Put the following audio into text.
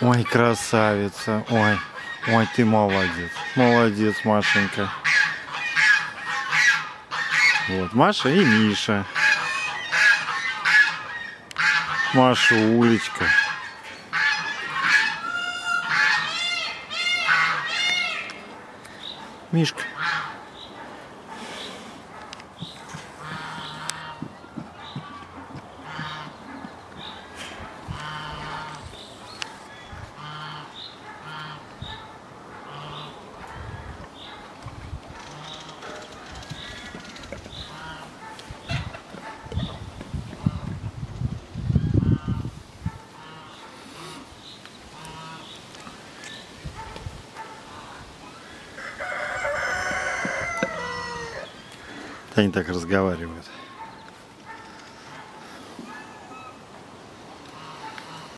Ой, красавица. Ой, ой, ты молодец. Молодец, Машенька. Вот, Маша и Миша. Маша Улечка. Мишка. Они так разговаривают.